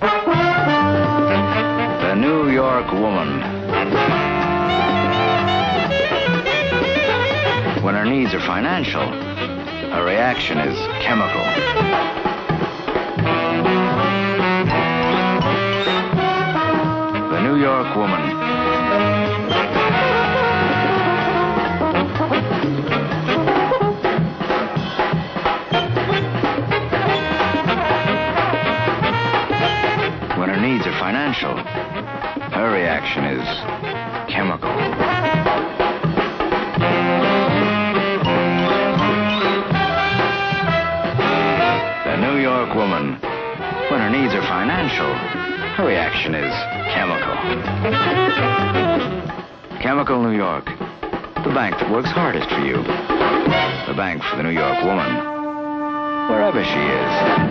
The New York woman. When her needs are financial, her reaction is chemical. The New York woman. Needs are financial, her reaction is chemical. The New York woman, when her needs are financial, her reaction is chemical. Chemical New York, the bank that works hardest for you. The bank for the New York woman, wherever she is.